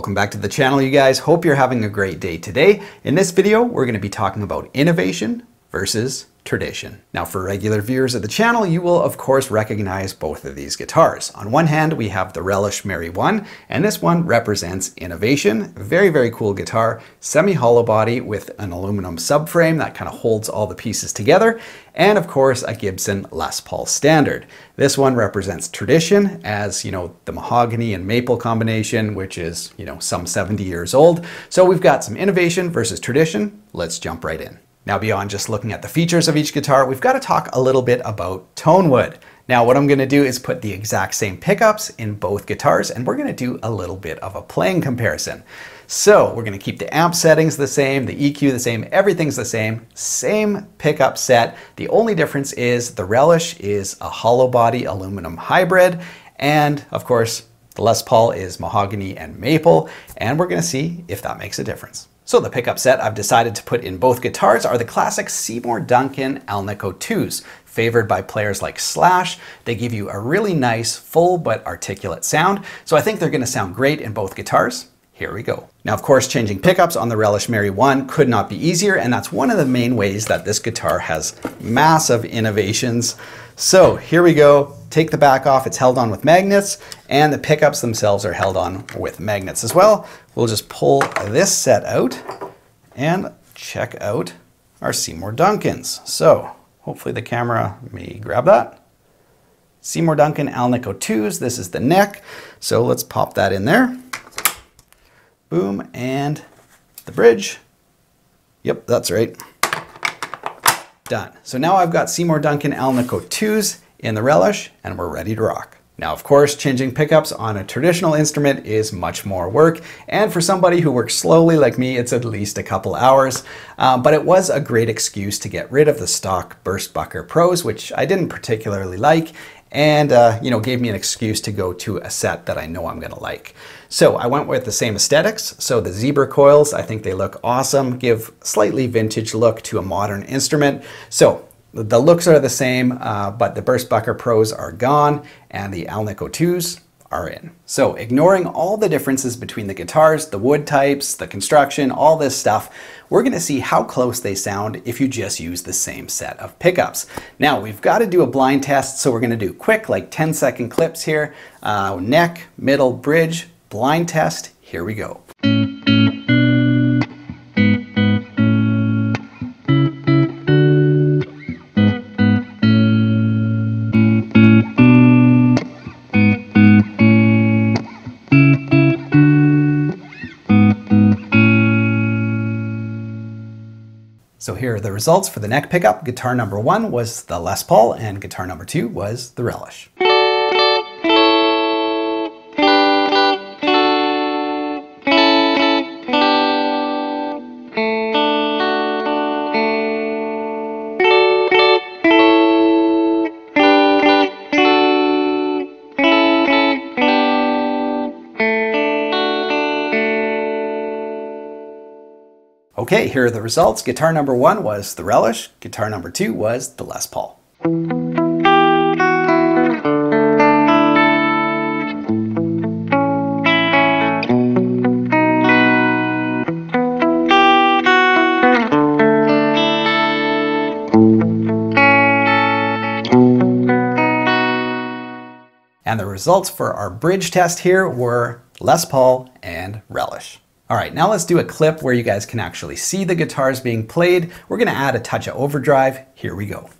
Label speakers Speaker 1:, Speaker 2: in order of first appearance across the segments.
Speaker 1: Welcome back to the channel, you guys. Hope you're having a great day today. In this video, we're going to be talking about innovation versus tradition. Now for regular viewers of the channel, you will of course recognize both of these guitars. On one hand, we have the Relish Mary 1, and this one represents innovation. Very, very cool guitar, semi-hollow body with an aluminum subframe that kind of holds all the pieces together, and of course a Gibson Les Paul Standard. This one represents tradition as, you know, the mahogany and maple combination, which is, you know, some 70 years old. So we've got some innovation versus tradition. Let's jump right in. Now beyond just looking at the features of each guitar, we've got to talk a little bit about tone wood. Now what I'm going to do is put the exact same pickups in both guitars and we're going to do a little bit of a playing comparison. So we're going to keep the amp settings the same, the EQ the same, everything's the same, same pickup set. The only difference is the Relish is a hollow body aluminum hybrid and of course the Les Paul is mahogany and maple and we're going to see if that makes a difference. So the pickup set I've decided to put in both guitars are the classic Seymour Duncan Alnico 2s. Favored by players like Slash, they give you a really nice, full but articulate sound, so I think they're going to sound great in both guitars. Here we go. Now, of course, changing pickups on the Relish Mary 1 could not be easier, and that's one of the main ways that this guitar has massive innovations. So here we go. Take the back off, it's held on with magnets, and the pickups themselves are held on with magnets as well. We'll just pull this set out and check out our Seymour Duncans. So hopefully the camera may grab that. Seymour Duncan Alnico 2s, this is the neck. So let's pop that in there. Boom, and the bridge. Yep, that's right. Done. So now I've got Seymour Duncan Alnico 2s in the relish and we're ready to rock. Now, of course, changing pickups on a traditional instrument is much more work, and for somebody who works slowly like me, it's at least a couple hours, um, but it was a great excuse to get rid of the stock Burstbucker Pros, which I didn't particularly like, and uh, you know gave me an excuse to go to a set that I know I'm gonna like. So I went with the same aesthetics. So the zebra coils, I think they look awesome, give slightly vintage look to a modern instrument. So the looks are the same, uh, but the Burstbucker Pros are gone and the Alnico 2s are in. So ignoring all the differences between the guitars, the wood types, the construction, all this stuff, we're gonna see how close they sound if you just use the same set of pickups. Now we've gotta do a blind test, so we're gonna do quick, like 10 second clips here. Uh, neck, middle, bridge, blind test, here we go. So here are the results for the neck pickup. Guitar number one was the Les Paul and guitar number two was the Relish. Okay, here are the results. Guitar number one was the Relish. Guitar number two was the Les Paul. And the results for our bridge test here were Les Paul and Relish. All right, now let's do a clip where you guys can actually see the guitars being played. We're gonna add a touch of overdrive. Here we go.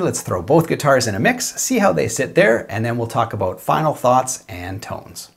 Speaker 1: Let's throw both guitars in a mix, see how they sit there, and then we'll talk about final thoughts and tones.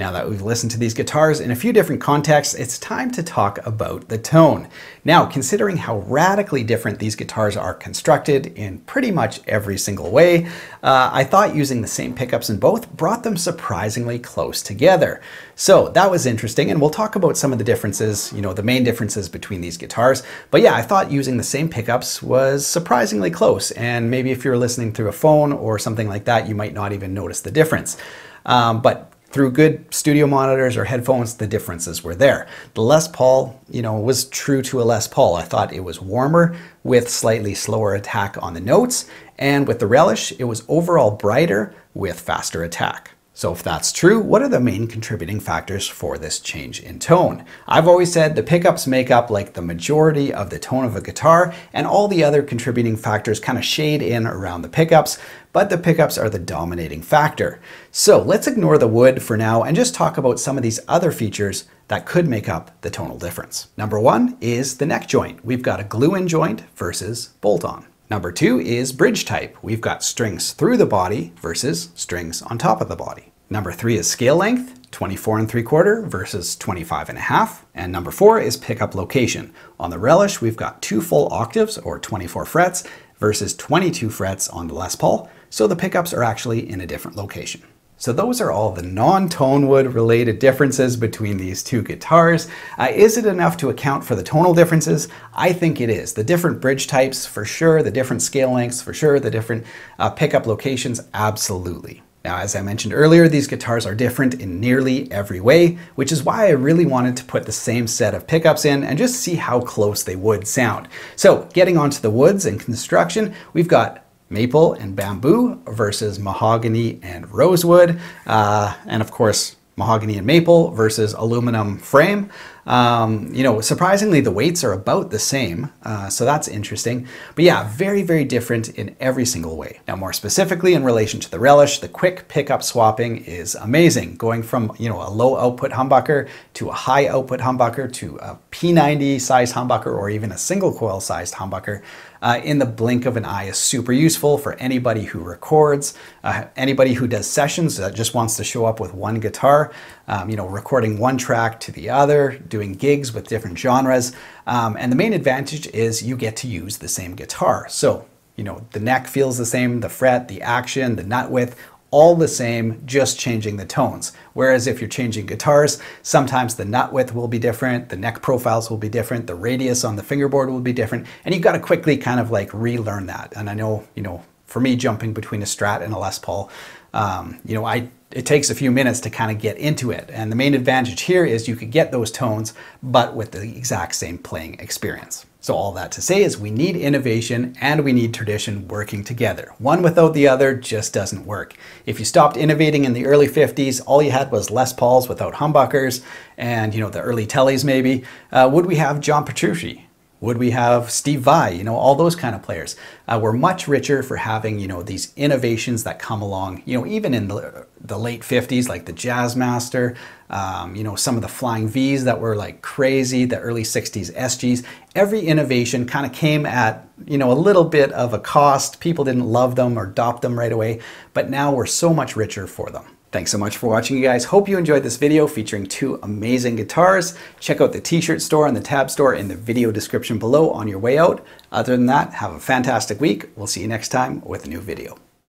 Speaker 1: Now that we've listened to these guitars in a few different contexts, it's time to talk about the tone. Now, considering how radically different these guitars are constructed in pretty much every single way, uh, I thought using the same pickups in both brought them surprisingly close together. So that was interesting, and we'll talk about some of the differences, you know, the main differences between these guitars. But yeah, I thought using the same pickups was surprisingly close, and maybe if you're listening through a phone or something like that, you might not even notice the difference. Um, but through good studio monitors or headphones, the differences were there. The Les Paul, you know, was true to a Les Paul. I thought it was warmer with slightly slower attack on the notes, and with the Relish, it was overall brighter with faster attack. So if that's true, what are the main contributing factors for this change in tone? I've always said the pickups make up like the majority of the tone of a guitar and all the other contributing factors kind of shade in around the pickups, but the pickups are the dominating factor. So let's ignore the wood for now and just talk about some of these other features that could make up the tonal difference. Number one is the neck joint. We've got a glue-in joint versus bolt-on. Number two is bridge type. We've got strings through the body versus strings on top of the body. Number three is scale length, 24 and 3 quarter versus 25 and a half. And number four is pickup location. On the Relish, we've got two full octaves or 24 frets versus 22 frets on the Les Paul. So the pickups are actually in a different location. So those are all the non-tone wood related differences between these two guitars. Uh, is it enough to account for the tonal differences? I think it is. The different bridge types for sure, the different scale lengths for sure, the different uh, pickup locations, absolutely. Now, as I mentioned earlier, these guitars are different in nearly every way, which is why I really wanted to put the same set of pickups in and just see how close they would sound. So getting onto the woods and construction, we've got maple and bamboo versus mahogany and rosewood. Uh, and of course, mahogany and maple versus aluminum frame. Um, you know, surprisingly, the weights are about the same, uh, so that's interesting. But yeah, very, very different in every single way. Now, more specifically in relation to the Relish, the quick pickup swapping is amazing. Going from, you know, a low output humbucker to a high output humbucker to a P90 sized humbucker or even a single coil sized humbucker. Uh, in the blink of an eye is super useful for anybody who records, uh, anybody who does sessions that just wants to show up with one guitar, um, you know, recording one track to the other, doing gigs with different genres. Um, and the main advantage is you get to use the same guitar. So you know, the neck feels the same, the fret, the action, the nut width, all the same, just changing the tones. Whereas if you're changing guitars, sometimes the nut width will be different, the neck profiles will be different, the radius on the fingerboard will be different, and you've got to quickly kind of like relearn that. And I know, you know, for me jumping between a Strat and a Les Paul, um, you know, I it takes a few minutes to kind of get into it. And the main advantage here is you could get those tones, but with the exact same playing experience. So all that to say is we need innovation and we need tradition working together. One without the other just doesn't work. If you stopped innovating in the early 50s, all you had was Les Pauls without humbuckers and you know the early Tellys maybe, uh, would we have John Petrucci? Would we have Steve Vai? You know, all those kind of players. Uh, we're much richer for having, you know, these innovations that come along, you know, even in the, the late 50s, like the Jazzmaster, um, you know, some of the Flying Vs that were like crazy, the early 60s SGs. Every innovation kind of came at, you know, a little bit of a cost. People didn't love them or adopt them right away, but now we're so much richer for them. Thanks so much for watching you guys. Hope you enjoyed this video featuring two amazing guitars. Check out the t-shirt store and the tab store in the video description below on your way out. Other than that, have a fantastic week. We'll see you next time with a new video.